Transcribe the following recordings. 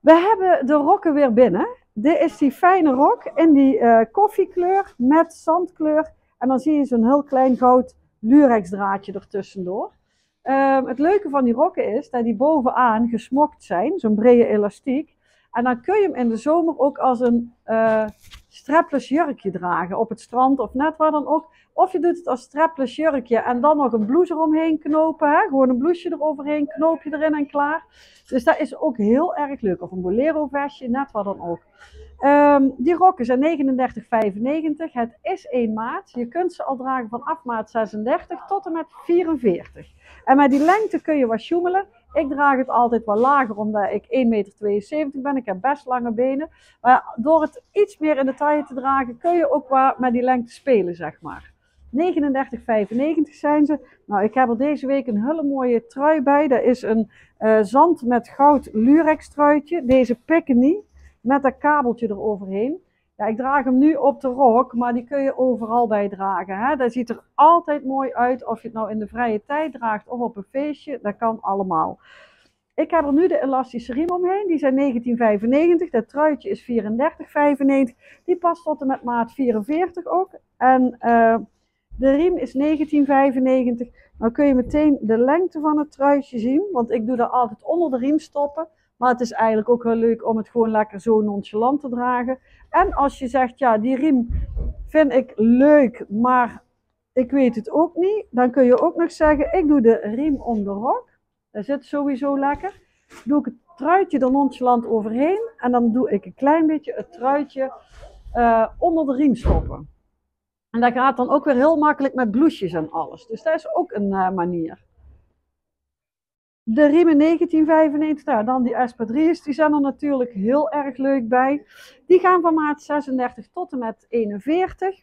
We hebben de rokken weer binnen. Dit is die fijne rok in die uh, koffiekleur met zandkleur. En dan zie je zo'n heel klein goud lurex draadje ertussendoor. Uh, het leuke van die rokken is dat die bovenaan gesmokt zijn, zo'n brede elastiek. En dan kun je hem in de zomer ook als een uh, strapless jurkje dragen op het strand of net waar dan ook. Of je doet het als strapless jurkje en dan nog een blouse eromheen knopen. Hè? Gewoon een blouseje eroverheen, knoop je erin en klaar. Dus dat is ook heel erg leuk. Of een bolero vestje, net wat dan ook. Um, die rokken zijn 39,95. Het is 1 maat. Je kunt ze al dragen vanaf maat 36 tot en met 44. En met die lengte kun je wat sjoemelen. Ik draag het altijd wat lager, omdat ik 1,72 meter ben. Ik heb best lange benen. Maar door het iets meer in de taille te dragen, kun je ook wat met die lengte spelen, zeg maar. 39,95 zijn ze. Nou, ik heb er deze week een hele mooie trui bij. Dat is een uh, zand met goud lurex truitje. Deze Piccini met dat kabeltje eroverheen. Ja, ik draag hem nu op de rok, maar die kun je overal bij dragen. Hè? Dat ziet er altijd mooi uit, of je het nou in de vrije tijd draagt of op een feestje, dat kan allemaal. Ik heb er nu de elastische riem omheen, die zijn 19,95. Dat truitje is 34,95. Die past tot en met maat 44 ook. En uh, de riem is 19,95. Dan kun je meteen de lengte van het truitje zien, want ik doe dat altijd onder de riem stoppen. Maar het is eigenlijk ook heel leuk om het gewoon lekker zo nonchalant te dragen. En als je zegt, ja, die riem vind ik leuk, maar ik weet het ook niet. Dan kun je ook nog zeggen, ik doe de riem om de rok. Dat zit sowieso lekker. Doe ik het truitje er nonchalant overheen. En dan doe ik een klein beetje het truitje uh, onder de riem stoppen. En dat gaat dan ook weer heel makkelijk met blouses en alles. Dus dat is ook een uh, manier. De riemen 1995, nou, dan die espadrilles, die zijn er natuurlijk heel erg leuk bij. Die gaan van maat 36 tot en met 41. Um,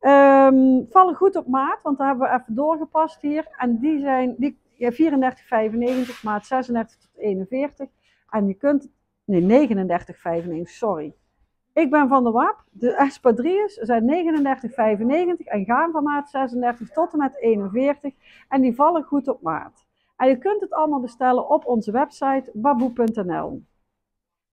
ehm, vallen goed op maat, want daar hebben we even doorgepast hier. En die zijn die, ja, 34,95, maat 36 tot 41. En je kunt, nee 39,95, sorry. Ik ben van de WAP. De espadrilles zijn 39,95 en gaan van maat 36 tot en met 41. En die vallen goed op maat. En je kunt het allemaal bestellen op onze website baboe.nl.